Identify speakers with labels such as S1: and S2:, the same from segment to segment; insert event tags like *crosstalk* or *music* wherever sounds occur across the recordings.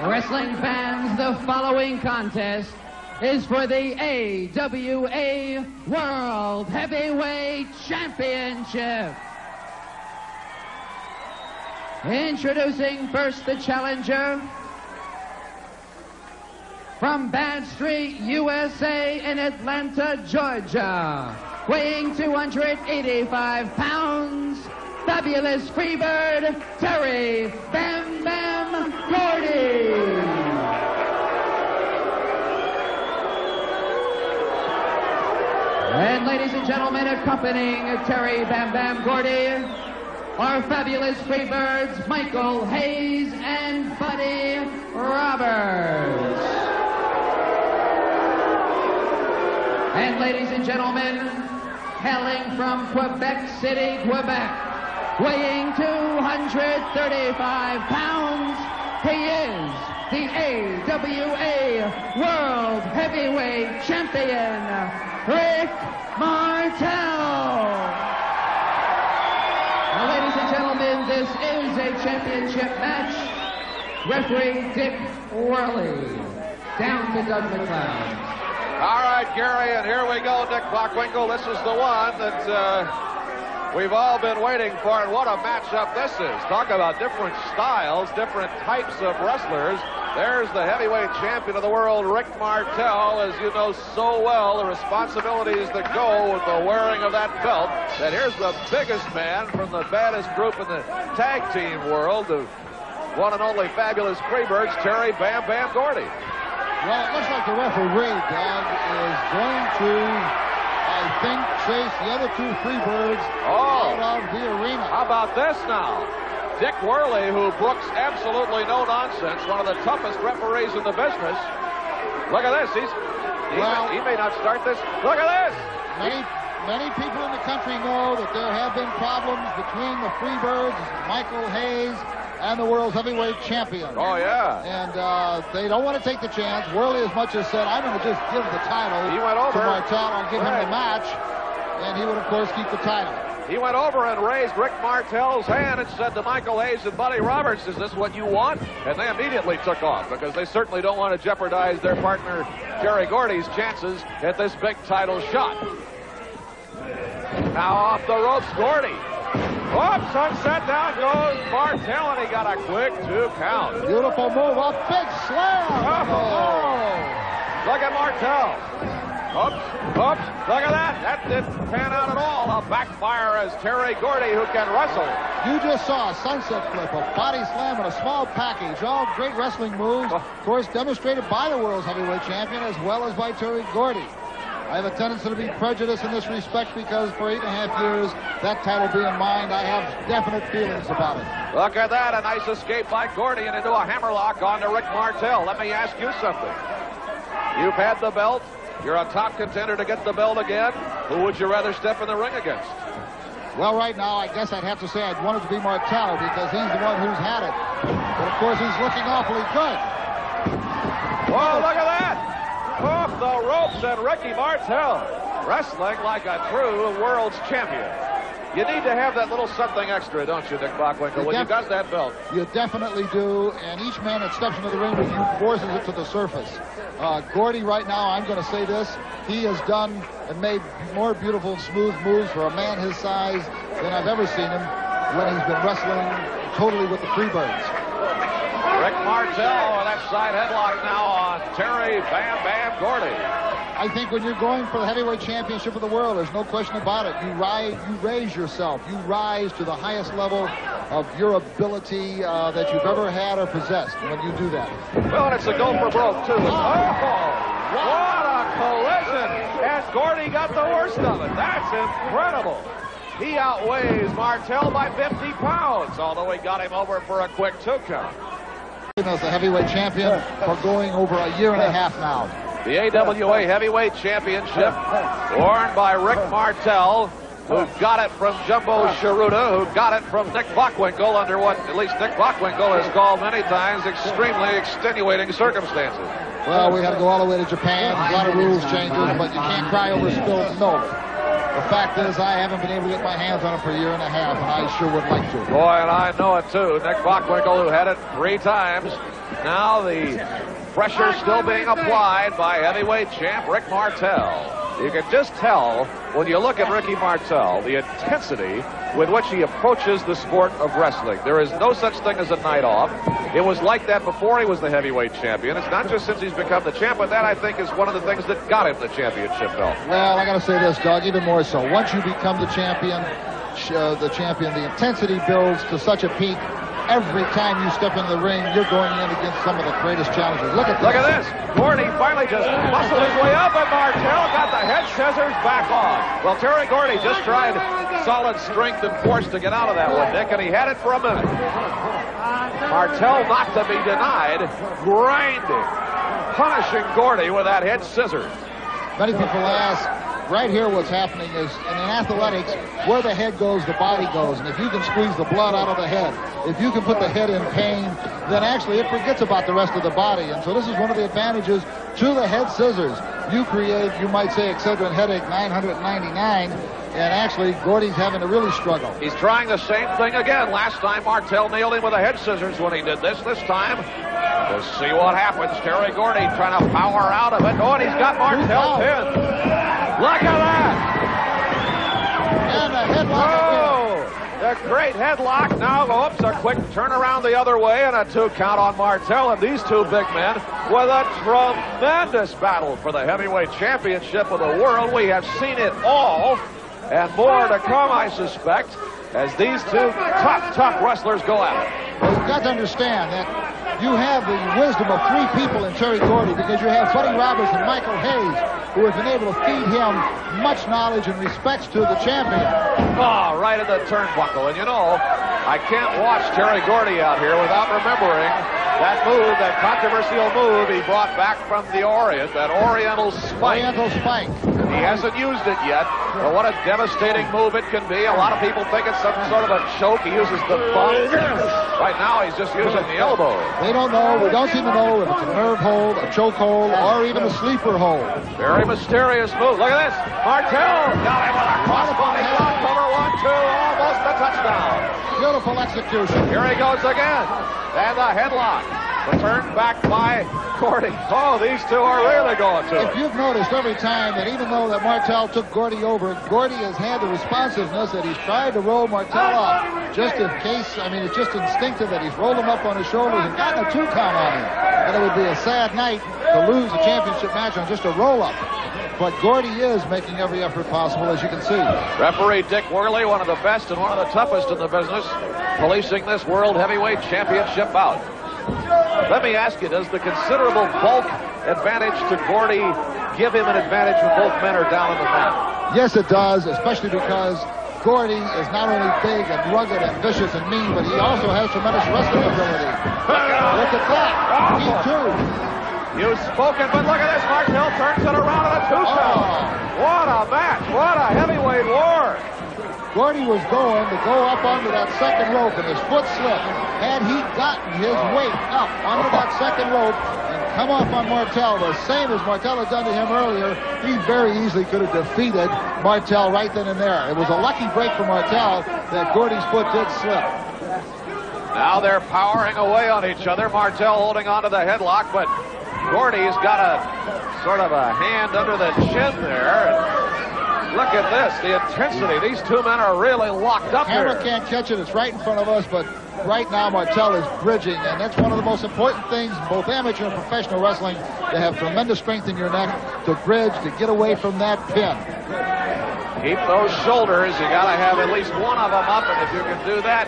S1: Wrestling fans, the following contest is for the AWA World Heavyweight Championship. Introducing first the challenger from Bad Street, USA in Atlanta, Georgia, weighing 285 pounds, fabulous freebird, Terry Bam Bam gentlemen, accompanying Terry Bam Bam Gordy are fabulous freebirds Michael Hayes and Buddy Roberts. And ladies and gentlemen, hailing from Quebec City, Quebec, weighing 235 pounds, he is the AWA World Heavyweight Champion, Rick Martel. Now, ladies and gentlemen, this is a championship match. Referee Dick Woehrle. Down to Doug McLeod.
S2: All right, Gary, and here we go, Nick Bockwinkel. This is the one that uh, we've all been waiting for, and what a matchup this is. Talk about different styles, different types of wrestlers. There's the heavyweight champion of the world, Rick Martel, as you know so well, the responsibilities that go with the wearing of that belt. And here's the biggest man from the baddest group in the tag team world, the one and only fabulous Freebirds, Terry Bam Bam Gordy.
S3: Well, it looks like the referee, Doug, is going to, I think, chase the other two Freebirds
S2: Oh.
S3: out of the arena.
S2: How about this now? Dick Woehrle, who books absolutely no nonsense, one of the toughest referees in the business. Look at this. He's he,
S3: Well-
S2: may, he may not start this. Look at this.
S3: Many, many people in the country know that there have been problems between the Freebirds, Michael Hayes, and the world's heavyweight champion.
S2: Oh yeah.
S3: And uh, they don't want to take the chance. Woehrle as much as said, I'm going to just give the title
S2: He went over.
S3: to Martel. I'll give him
S2: Right.
S3: the match. And he would, of course, keep the title.
S2: He went over and raised Rick Martel's hand and said to Michael Hayes and Buddy Roberts, "Is this what you want?" And they immediately took off because they certainly don't want to jeopardize their partner Terry Gordy's chances at this big title shot. Now off the ropes, Gordy. Oops, sunset down goes Martel, and he got a quick two count.
S3: Beautiful move, a big slam.
S2: Oh, look at Martel. Oops, oops, look at that. That didn't pan out at all. A backfire as Terry Gordy, who can wrestle.
S3: You just saw a sunset flip, a body slam, and a small package. All great wrestling moves. Oh. Of course, demonstrated by the world's heavyweight champion as well as by Terry Gordy. I have a tendency to be prejudiced in this respect because for eight and a half years, that title being mine, I have definite feelings about it.
S2: Look at that. A nice escape by Gordy and into a hammerlock onto Rick Martel. Let me ask you something. You've had the belt. You're a top contender to get the belt again. Who would you rather step in the ring against?
S3: Well, right now, I guess I'd have to say I'd want it to be Martel because he's the one who's had it. But of course, he's looking awfully good.
S2: Oh, look at that! Off the ropes and Ricky Martel wrestling like a true world's champion. You need to have that little something extra, don't you, Nick Bockwinkel, when you got that belt?
S3: You definitely do, and each man that steps into the ring with you forces it to the surface. Uh, Gordy, right now, I'm going to say this, he has done and made more beautiful and smooth moves for a man his size than I've ever seen him when he's been wrestling totally with the Freebirds.
S2: Rick Martel that side headlock now on Terry Bam Bam Gordy.
S3: I think when you're going for the heavyweight championship of the world, there's no question about it. You rise, you raise yourself. You rise to the highest level of your ability uh, that you've ever had or possessed when you do that.
S2: Well, and it's a go for broke, too. Oh, what a collision. And Gordy got the worst of it. That's incredible. He outweighs Martel by 50 pounds, although he got him over for a quick two count.
S3: As the heavyweight champion for going over a year and a half now.
S2: The AWA Heavyweight Championship, worn by Rick Martel, who got it from Jumbo Tsuruta, who got it from Nick Bockwinkel under what at least Nick Bockwinkel has called many times extremely extenuating circumstances.
S3: Well, we had to go all the way to Japan. A lot of rules changes, but you can't cry over spilled milk. The fact is, I haven't been able to get my hands on it for a year and a half, and I sure would like to.
S2: Boy, and I know it too. Nick Bockwinkel, who had it three times, Now the pressure still being applied by heavyweight champ Rick Martel. You can just tell when you look at Ricky Martel the intensity with which he approaches the sport of wrestling. There is no such thing as a night off. It was like that before he was the heavyweight champion. It's not just since he's become the champ, but that I think is one of the things that got him the championship belt.
S3: Well, I got to say this, Doug, even more so. Once you become the champion, uh, the champion, the intensity builds to such a peak every time you step in the ring, you're going in against some of the greatest challenges. Look at this.
S2: Look at this. Gordy finally just muscled his way up, and Martel got the head scissors back on. Well, Terry Gordy just tried solid strength and force to get out of that one, Nick, and he had it for a minute. Martel not to be denied, grinding, punishing Gordy with that head scissors.
S3: Many people ask, right here what's happening is in athletics, where the head goes, the body goes. And if you can squeeze the blood out of the head, if you can put the head in pain, then actually it forgets about the rest of the body. And so this is one of the advantages to the head scissors. You create, you might say, Excedrin headache 999, and actually Gordy's having to really struggle.
S2: He's trying the same thing again. Last time Martel nailed him with the head scissors when he did this. This time, we'll see what happens. Terry Gordy trying to power out of it. Oh, and he's got Martel pinned. Look at that!
S3: And a headlock.
S2: Oh, the great headlock. Now, oops, a quick turnaround the other way and a two count on Martel. And these two big men with a tremendous battle for the heavyweight championship of the world. We have seen it all and more to come, I suspect, as these two tough, tough wrestlers go at it.
S3: Well, you've got to understand that you have the wisdom of three people in Terry Gordy because you have Buddy Roberts and Michael Hayes who have been able to feed him much knowledge and respects to the champion.
S2: Oh, right at the turnbuckle. And you know, I can't watch Terry Gordy out here without remembering that move, that controversial move he brought back from the Orient, that Oriental spike.
S3: Oriental spike.
S2: He hasn't used it yet, but what a devastating move it can be. A lot of people think it's some sort of a choke. He uses the thumb. Right now, he's just using the elbow.
S3: They don't know. We don't seem to know if it's a nerve hold, a choke hold, or even a sleeper hold.
S2: Very mysterious move. Look at this. Martel got him with a crossbody drop. Cover one, two, almost a touchdown.
S3: Beautiful execution.
S2: Here he goes again. And the headlock. Returned back by Gordy. Oh, these two are really going to
S3: If
S2: it.
S3: you've noticed every time that even though that Martel took Gordy over, Gordy has had the responsiveness that he's tried to roll Martel off. Just in case, I mean, it's just instinctive that he's rolled him up on his shoulders and gotten a two count on him. And it would be a sad night to lose a championship match on just a roll up. But Gordy is making every effort possible, as you can see.
S2: Referee Dick Woehrle, one of the best and one of the toughest in the business, policing this World Heavyweight Championship bout. Let me ask you, does the considerable bulk advantage to Gordy give him an advantage when both men are down on the mat?
S3: Yes, it does, especially because Gordy is not only big and rugged and vicious and mean, but he also has tremendous wrestling ability. Look at that. He too.
S2: You've spoken, but look at this. Martel turns it around in a two count. Oh. What a match. What a heavyweight war.
S3: Gordy was going to go up onto that second rope and his foot slipped. Had he gotten his oh. weight up onto that second rope and come off on Martel, the same as Martel had done to him earlier, he very easily could have defeated Martel right then and there. It was a lucky break for Martel that Gordy's foot did slip.
S2: Now they're powering away on each other. Martel holding onto the headlock, but Gordy's got a sort of a hand under the chin there. Look at this, the intensity. These two men are really locked up
S3: Camera
S2: here.
S3: can't catch it. It's right in front of us, but right now Martel is bridging, and that's one of the most important things in both amateur and professional wrestling, to have tremendous strength in your neck, to bridge, to get away from that pin.
S2: Keep those shoulders. You got to have at least one of them up, and if you can do that,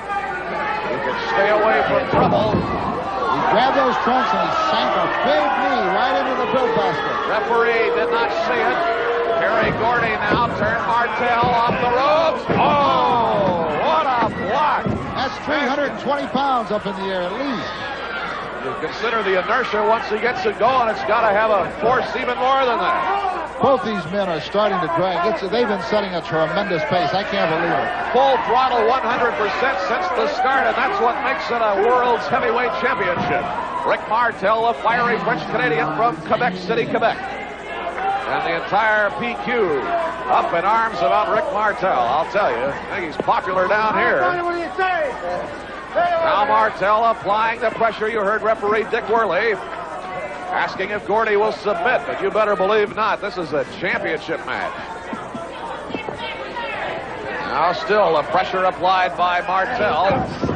S2: you can stay away from trouble.
S3: He grabbed those trunks and he sank a big knee right into the bill basket.
S2: Referee did not see it. Terry Gordy now turned Martel off the ropes. Oh, what a block.
S3: That's 320 pounds up in the air at least.
S2: You consider the inertia once he gets it going, it's got to have a force even more than that.
S3: Both these men are starting to drag. It's, they've been setting a tremendous pace. I can't believe it.
S2: Full throttle 100% since the start, and that's what makes it a world's heavyweight championship. Rick Martel, a fiery French Canadian from Quebec City, Quebec. And the entire PQ up in arms about Rick Martel. I'll tell you, I think he's popular down here. Now Martel applying the pressure. You heard referee Dick Woehrle asking if Gordy will submit, but you better believe not. This is a championship match. Now still the pressure applied by Martel.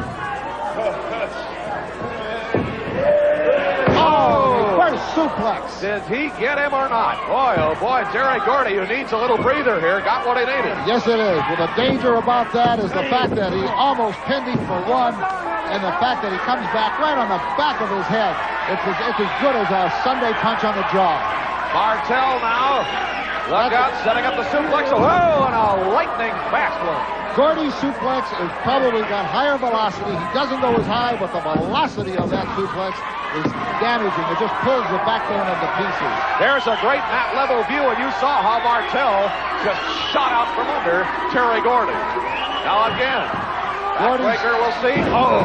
S3: Suplex.
S2: Did he get him or not? Boy, oh boy, Terry Gordy, who needs a little breather here, got what he needed.
S3: Yes, it is. Well, the danger about that is the fact that he almost pinned him for one, and the fact that he comes back right on the back of his head. It's as, it's as good as a Sunday punch on the jaw.
S2: Martel now. Look out, setting up the suplex. Whoa, and a lightning fast one.
S3: Gordy's suplex has probably got higher velocity. He doesn't go as high, but the velocity of that suplex is damaging. It just pulls the backbone into pieces.
S2: There's a great mat level view, and you saw how Martel just shot out from under Terry Gordy. Now again,
S3: Gordy's-
S2: Breaker will see. Oh,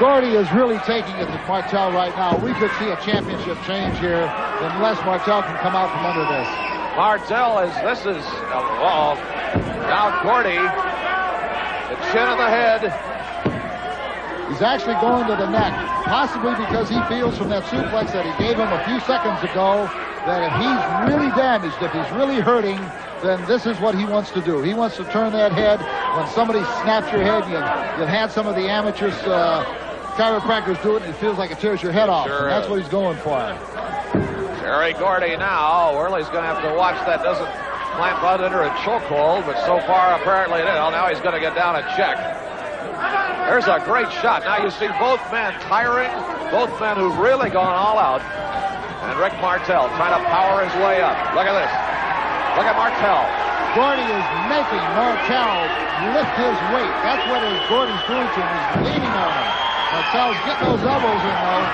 S3: Gordy is really taking it to Martel right now. We could see a championship change here unless Martel can come out from under this.
S2: Martel is, this is, uh, oh, now Gordy, the chin of the head.
S3: He's actually going to the neck, possibly because he feels from that suplex that he gave him a few seconds ago that if he's really damaged, if he's really hurting, then this is what he wants to do. He wants to turn that head. When somebody snaps your head, you, you've had some of the amateurs, uh, chiropractors do it, and it feels like it tears your head off.
S2: Sure
S3: that's what he's going for.
S2: Terry Gordy now. Woehrle's going to have to watch that doesn't clamp under a chokehold, but so far apparently it is. Well, now he's going to get down and check. There's a great shot. Now you see both men tiring, both men who've really gone all out. And Rick Martel trying to power his way up. Look at this. Look at Martel.
S3: Gordy is making Martel lift his weight. That's what is Gordy's doing to him. He's leaning on him. Martel's getting those elbows in though.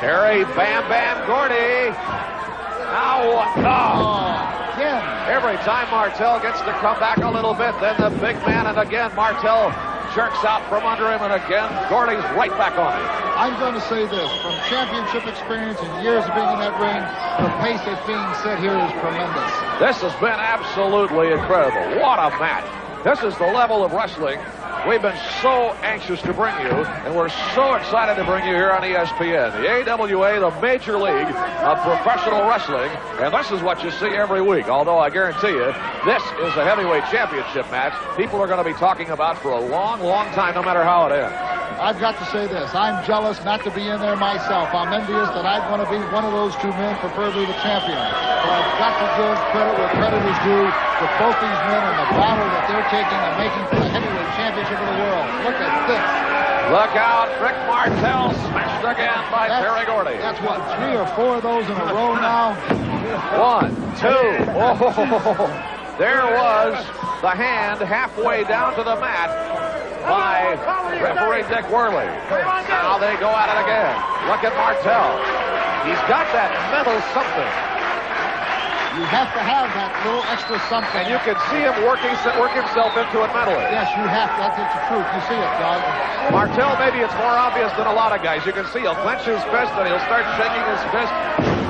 S2: Terry Bam Bam Gordy. Now what? Oh.
S3: Again.
S2: Every time Martel gets to come back a little bit, then the big man, and again Martel jerks out from under him, and again Gordy's right back on him.
S3: I'm going to say this. From championship experience and years of being in that ring, the pace that's being set here is tremendous.
S2: This has been absolutely incredible. What a match. This is the level of wrestling we've been so anxious to bring you, and we're so excited to bring you here on ESPN. The AWA, the major league of professional wrestling, and this is what you see every week. Although I guarantee you, this is a heavyweight championship match people are going to be talking about for a long, long time, no matter how it ends.
S3: I've got to say this. I'm jealous not to be in there myself. I'm envious that I'd want to be one of those two men, preferably the champion. But I've got to give credit where credit is due to both these men and the battle that they're taking and making for the heavyweight championship of the world. Look at this.
S2: Look out, Rick Martel smashed again by
S3: That's-
S2: Terry Gordy.
S3: That's what, three or four of those in a row *laughs* now?
S2: One, two. Oh, there was the hand halfway down to the mat by referee Dick Woehrle. Now they go at it again. Look at Martel. He's got that mental something.
S3: You have to have that little extra something.
S2: And you can see him working work himself into it mentally.
S3: Yes, you have to. That's the truth. You see it, Doug.
S2: Martel, maybe it's more obvious than a lot of guys. You can see he'll clench his fist and he'll start shaking his fist.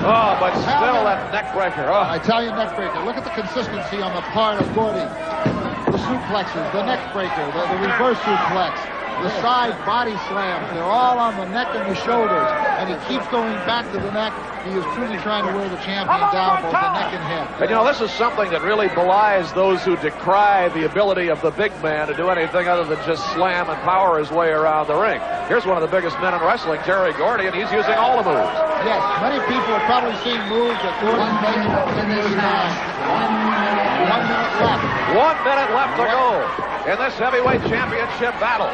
S2: Oh, but still that neck breaker. Oh.
S3: Italian neck breaker. Look at the consistency on the part of Gordy. The suplexes, the neck breaker, the, the reverse suplex, the side body slams. They're all on the neck and the shoulders. And he keeps going back to the neck. He is truly trying to wear the champion down, both the neck and head.
S2: And you know, this is something that really belies those who decry the ability of the big man to do anything other than just slam and power his way around the ring. Here's one of the biggest men in wrestling, Terry Gordy, and he's using all the moves.
S3: Yes, many people have probably seen moves that Gordy makes in this match. One minute left.
S2: One minute left to go in this heavyweight championship battle.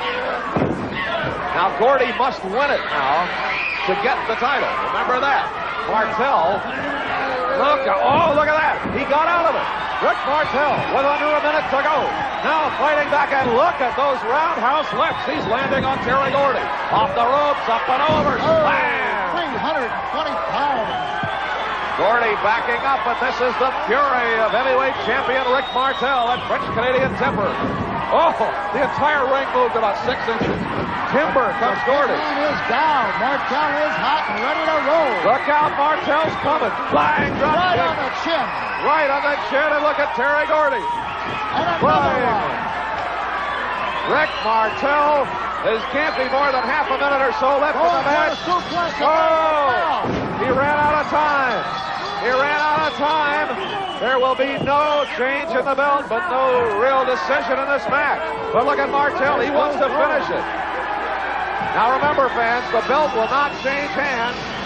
S2: Now, Gordy must win it now to get the title. Remember that. Martel, look, oh, look at that. He got out of it. Rick Martel with under a minute to go. Now fighting back, and look at those roundhouse lefts. He's landing on Terry Gordy. Off the ropes, up and over. Slam!
S3: 320 pounds.
S2: Gordy backing up, but this is the fury of heavyweight champion Rick Martel, that French-Canadian temper. Oh, the entire ring moved about six inches. Timber comes Gordy.
S3: Man is down. Martel is hot and ready to roll.
S2: Look out, Martel's coming. Flying drop
S3: Right
S2: kick.
S3: on the chin.
S2: Right on the chin, and look at Terry Gordy.
S3: And another
S2: Flying.
S3: one.
S2: Rick Martel. There can't be more than half a minute or so left
S3: Oh,
S2: in the match. Oh! He ran out of time. He ran out of time. There will be no change in the belt, but no real decision in this match. But look at Martel. He wants to finish it. Now remember, fans, the belt will not change hands